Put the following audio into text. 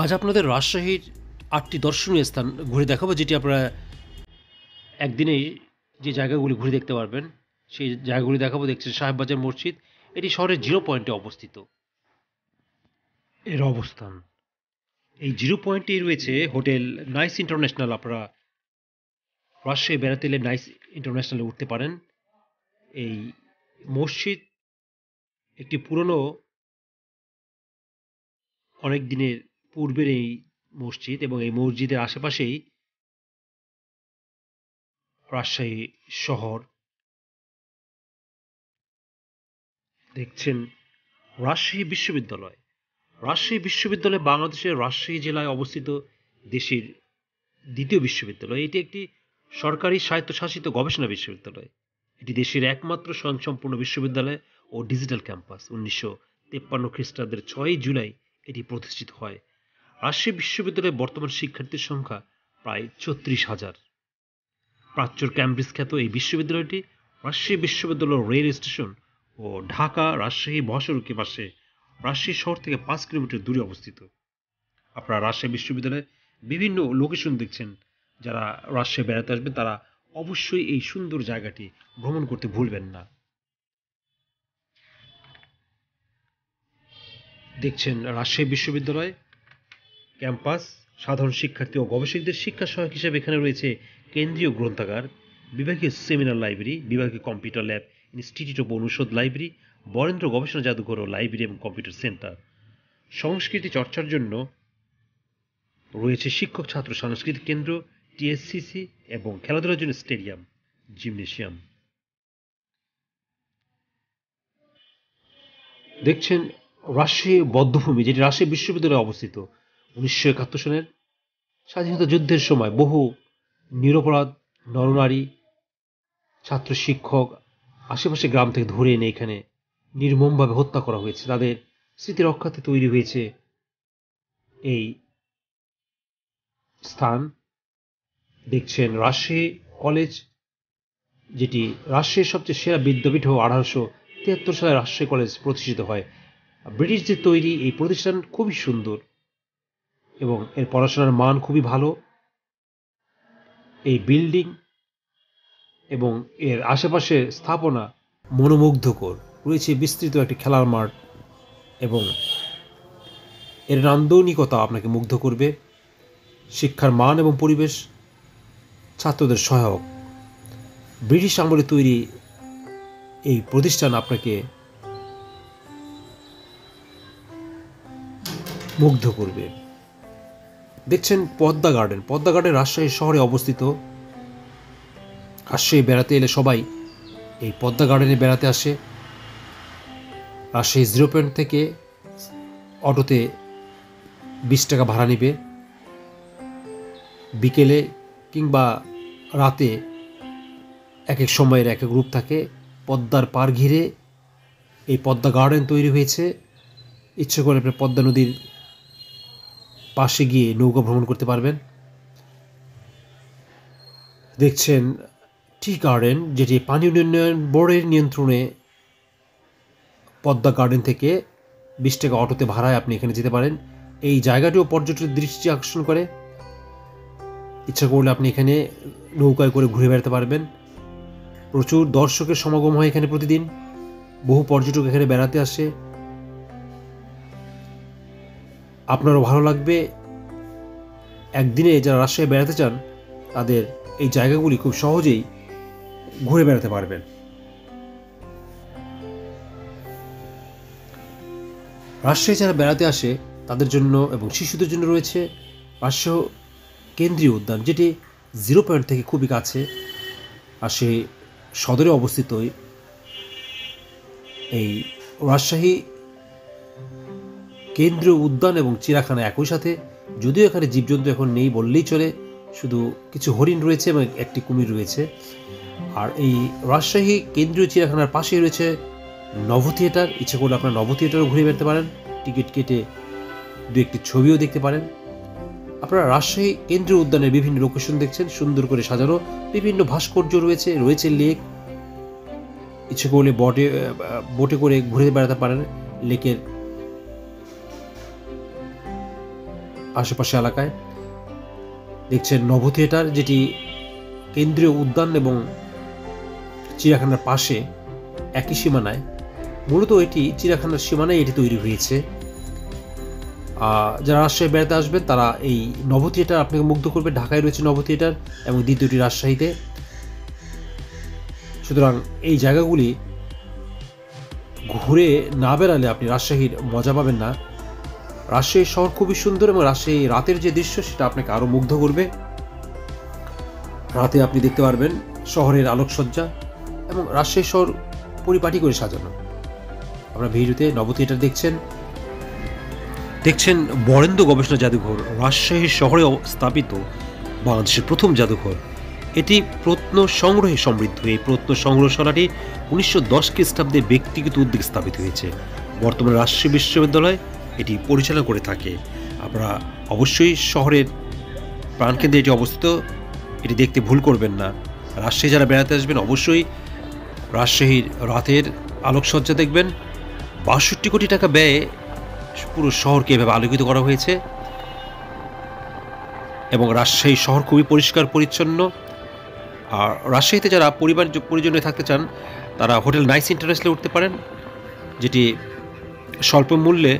আজ আপনাদের রাজশাহীর আটটি দর্শনীয় স্থান ঘুরে দেখাবো, যেটি আপনারা একদিনেই যে জায়গাগুলি ঘুরে দেখতে পারবেন, সেই জায়গাগুলি দেখাবো। দেখছেন সাহেববাজার মসজিদ, এটি শহরের জিরো পয়েন্টে অবস্থিত। এর অবস্থান, এই জিরো পয়েন্টেই রয়েছে হোটেল নাইস ইন্টারন্যাশনাল। আপনারা রাজশাহী বেড়াতে এলে নাইস ইন্টারন্যাশনালে উঠতে পারেন। এই মসজিদ একটি পুরনো, অনেক দিনের পূর্বের এই মসজিদ এবং এই মসজিদের আশেপাশেই রাজশাহী শহর দেখছেন রাজশাহী বিশ্ববিদ্যালয়। রাজশাহী বিশ্ববিদ্যালয় বাংলাদেশের রাজশাহী জেলায় অবস্থিত দেশের দ্বিতীয় বিশ্ববিদ্যালয়। এটি একটি সরকারি স্বায়ত্তশাসিত গবেষণা বিশ্ববিদ্যালয়। এটি দেশের একমাত্র স্বয়ংসম্পূর্ণ বিশ্ববিদ্যালয় ও ডিজিটাল ক্যাম্পাস। উনিশশো তেপ্পান্ন খ্রিস্টাব্দের ছয়ই জুলাই এটি প্রতিষ্ঠিত হয়। রাজশাহী বিশ্ববিদ্যালয়ে বর্তমান শিক্ষার্থীর সংখ্যা প্রায় ছত্রিশ হাজার। প্রাচ্যর ক্যামব্রিজ খ্যাত এই বিশ্ববিদ্যালয়টি রাজশাহী বিশ্ববিদ্যালয় রেল স্টেশন ও ঢাকা রাজশাহী মহাসড়কের পাশে রাজশাহী শহর থেকে পাঁচ কিলোমিটার দূরে অবস্থিত। আপনারা রাজশাহী বিশ্ববিদ্যালয়ে বিভিন্ন লোকেশন দেখছেন। যারা রাজশাহী বেড়াতে আসবেন তারা অবশ্যই এই সুন্দর জায়গাটি ভ্রমণ করতে ভুলবেন না। দেখছেন রাজশাহী বিশ্ববিদ্যালয় ক্যাম্পাস, সাধারণ শিক্ষার্থী ও গবেষকদের শিক্ষা সহায়ক হিসেবে এখানে রয়েছে কেন্দ্রীয় গ্রন্থাগার, বিভাগীয় সেমিনার লাইব্রেরি, বিভাগীয় কম্পিউটার ল্যাব, ইনস্টিটিউট অব অনুষদ লাইব্রেরি, বরেন্দ্র গবেষণা জাদুঘর ও লাইব্রেরি এবং কম্পিউটার সেন্টার। সংস্কৃতি চর্চার জন্য রয়েছে শিক্ষক ছাত্র সাংস্কৃতিক কেন্দ্র, টিএসসিসি এবং খেলাধুলার জন্য স্টেডিয়াম, জিমনেশিয়াম। দেখছেন রাজশাহী বদ্ধভূমি, যেটি রাজশাহী বিশ্ববিদ্যালয়ে অবস্থিত। উনিশশো একাত্তর সালের স্বাধীনতা যুদ্ধের সময় বহু নিরপরাধ নরনারী, ছাত্র শিক্ষক আশেপাশে গ্রাম থেকে ধরে এনে এখানে নির্মমভাবে হত্যা করা হয়েছে। তাদের স্মৃতি রক্ষাতে তৈরি হয়েছে এই স্থান। দেখছেন রাজশাহী কলেজ, যেটি রাজশাহীর সবচেয়ে সেরা বিদ্যাপীঠ আঠারোশো তিয়াত্তর সালে রাজশাহী কলেজ প্রতিষ্ঠিত হয়। ব্রিটিশদের তৈরি এই প্রতিষ্ঠান খুবই সুন্দর। এবং এর পড়াশোনার মান খুবই ভালো। এই বিল্ডিং এবং এর আশেপাশে স্থাপনা মনোমুগ্ধকর। রয়েছে বিস্তৃত একটি খেলার মাঠ এবং এর নান্দনিকতা আপনাকে মুগ্ধ করবে। শিক্ষার মান এবং পরিবেশ ছাত্রদের সহায়ক। ব্রিটিশ আমলে তৈরি এই প্রতিষ্ঠান আপনাকে মুগ্ধ করবে। দেখছেন পদ্মা গার্ডেন। পদ্মা গার্ডেন রাজশাহী শহরে অবস্থিত। রাজশাহী বেড়াতে এলে সবাই এই পদ্মা গার্ডেনে বেড়াতে আসে। রাজশাহী জিরো পয়েন্ট থেকে অটোতে বিশ টাকা ভাড়া নেবে। বিকেলে কিংবা রাতে এক এক সময়ের এক এক গ্রুপ থাকে। পদ্মার পার ঘিরে এই পদ্মা গার্ডেন তৈরি হয়েছে। ইচ্ছে করে পদ্মা নদীর পাশে গিয়ে নৌকা ভ্রমণ করতে পারবেন। দেখছেন টি গার্ডেন, যেটি পানি উন্নয়ন বোর্ডের নিয়ন্ত্রণে পদ্মা গার্ডেন থেকে বিশ টাকা অটোতে ভাড়ায় আপনি এখানে যেতে পারেন। এই জায়গাটিও পর্যটকের দৃষ্টি আকর্ষণ করে। ইচ্ছা করলে আপনি এখানে নৌকায় করে ঘুরে বেড়াতে পারবেন। প্রচুর দর্শকের সমাগম হয় এখানে প্রতিদিন। বহু পর্যটক এখানে বেড়াতে আসে। আপনারও ভালো লাগবে? একদিনে যারা রাজশাহী বেড়াতে চান, তাদের এই জায়গাগুলি খুব সহজেই ঘুরে বেড়াতে পারবেন। রাজশাহী যারা বেড়াতে আসে, তাদের জন্য এবং শিশুদের জন্য রয়েছে রাজশাহী কেন্দ্রীয় উদ্যান, যেটি জিরো পয়েন্ট থেকে খুবই কাছে। আর সে সদরে অবস্থিত এই রাজশাহী কেন্দ্রীয় উদ্যান এবং চিড়াখানা একই সাথে, যদিও এখানে জীবজন্তু এখন নেই বললেই চলে, শুধু কিছু হরিণ রয়েছে এবং একটি কুমির রয়েছে। আর এই রাজশাহী কেন্দ্রীয় চিড়িয়াখানার পাশেই রয়েছে নভ থিয়েটার। ইচ্ছে করলে আপনার নভ থিয়েটারও ঘুরে বেড়াতে পারেন। টিকিট কেটে দু একটি ছবিও দেখতে পারেন। আপনারা রাজশাহী কেন্দ্রীয় উদ্যানের বিভিন্ন লোকেশন দেখছেন, সুন্দর করে সাজানো। বিভিন্ন ভাস্কর্য রয়েছে রয়েছে লেক। ইচ্ছে করলে বটে বোটে করে ঘুরে বেড়াতে পারেন। লেকের আশেপাশে এলাকায়। দেখছেন নভ থিয়েটার, যেটি কেন্দ্রীয় উদ্যান এবং চিড়িয়াখানার পাশে একই সীমানায়। মূলত এটি চিড়িয়াখানার সীমানায় এটি তৈরি হয়েছে। যারা রাজশাহী বেড়াতে আসবেন, তারা এই নভ থিয়েটার আপনাকে মুগ্ধ করবে। ঢাকায় রয়েছে নভ থিয়েটার এবং দ্বিতীয়টি রাজশাহীতে। সুতরাং এই জায়গাগুলি ঘুরে না বেড়ালে আপনি রাজশাহীর মজা পাবেন না। রাজশাহী শহর খুবই সুন্দর এবং রাজশাহী রাতের যে দৃশ্য, সেটা আপনাকে আরও মুগ্ধ করবে। রাতে আপনি দেখতে পারবেন শহরের আলোকসজ্জা এবং রাজশাহী শহর পরিপাটি করে সাজানো। আমরা ভিডিওতে নব থিয়েটার দেখছেন। দেখছেন বরেন্দ্র গবেষণা জাদুঘর, রাজশাহী শহরে স্থাপিত বাংলাদেশের প্রথম জাদুঘর। এটি প্রত্ন সংগ্রহে সমৃদ্ধ। এই প্রত্ন সংগ্রহশালাটি উনিশশো দশ খ্রিস্টাব্দে ব্যক্তিগত উদ্যোগে স্থাপিত হয়েছে। বর্তমানে রাজশাহী বিশ্ববিদ্যালয় এটি পরিচালনা করে থাকে। আপনারা অবশ্যই শহরের প্রাণকেন্দ্রে এটি অবস্থিত। এটি দেখতে ভুল করবেন না। রাজশাহী যারা বেড়াতে আসবেন অবশ্যই রাজশাহীর রাতের আলোকসজ্জা দেখবেন। বাষট্টি কোটি টাকা ব্যয়ে পুরো শহরকে এভাবে আলোকিত করা হয়েছে। এবং রাজশাহী শহর খুবই পরিষ্কার, পরিচ্ছন্ন। আর রাজশাহীতে যারা পরিবার পরিজনে থাকতে চান, তারা হোটেল নাইস ইন্টারন্যাশনালে উঠতে পারেন, যেটি স্বল্প মূল্যে